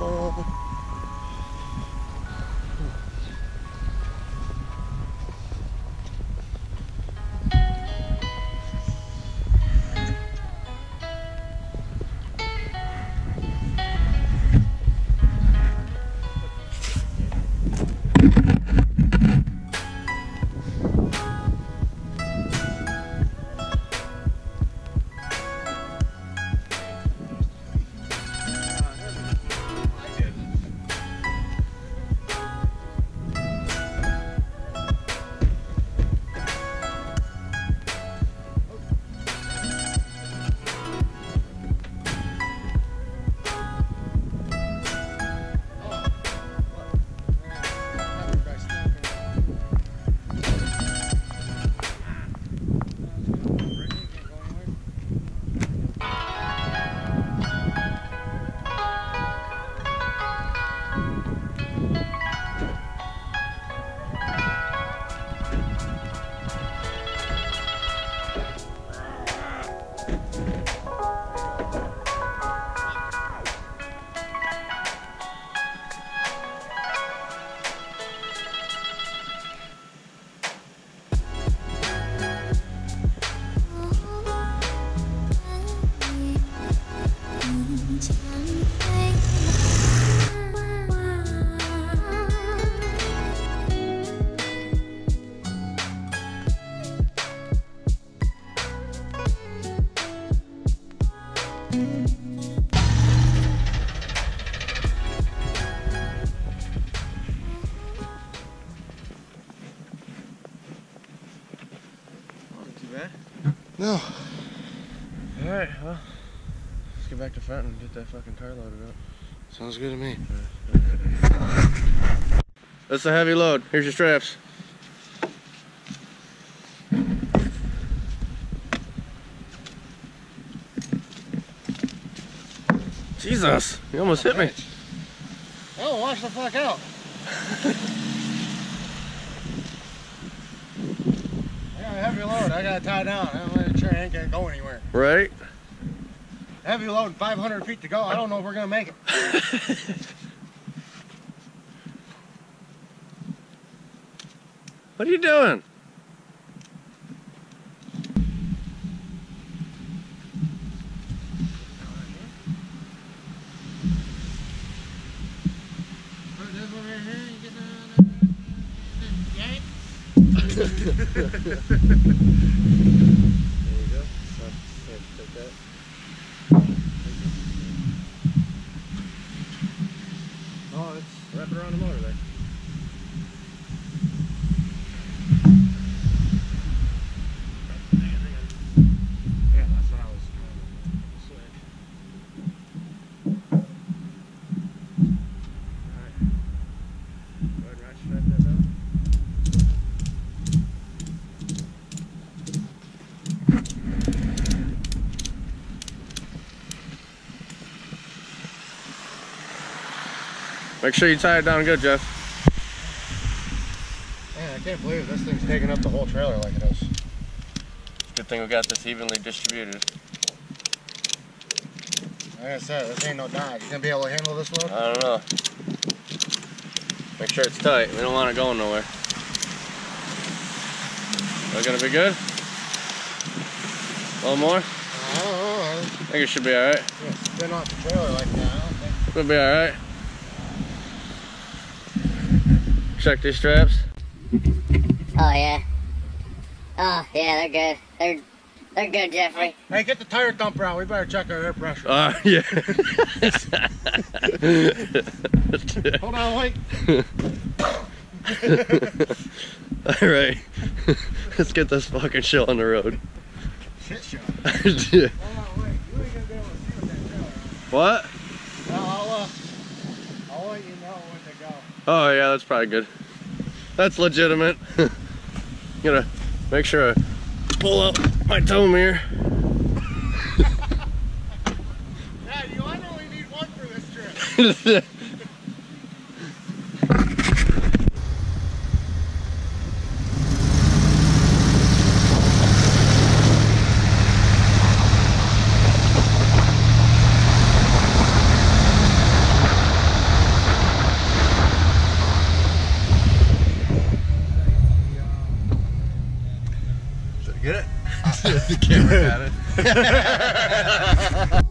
Oh. No. Alright, well, let's get back to Fenton and get that fucking tire loaded up. Sounds good to me. That's a heavy load. Here's your straps. Jesus, you almost hit me. Oh, watch the fuck out. I got a heavy load. I gotta tie down. I'm sure ain't gonna go anywhere. Right? Heavy load, 500 feet to go. I don't know if we're gonna make it. What are you doing? There you go. take that. Oh, it's wrapping around the motor there. Yeah, that's what I was trying to switch. Go ahead and ratchet strap that down. Make sure you tie it down good, Jeff. Man, I can't believe this thing's taking up the whole trailer like it is. Good thing we got this evenly distributed. Like I said, this ain't no dog. You gonna be able to handle this load? I don't know. Make sure it's tight. We don't want it going nowhere. Is that gonna be good? A little more? I don't know. I I think it should be alright. can't spin off the trailer like that. I don't think. It'll be alright. Check these straps. Oh yeah. Oh yeah, they're good. They're they're good, Jeffrey. Hey, get the tire thumper out. We better check our air pressure. Uh, yeah. Hold on, wait. Alright. Let's get this fucking show on the road. Shit show. what? Hold on, wait. You ain't gonna be able to see with that trailer. No, you know when to go. Oh yeah, that's probably good. That's legitimate. Gotta make sure I pull out my tow mirror. Yeah, you only need one for this trip. the camera got it.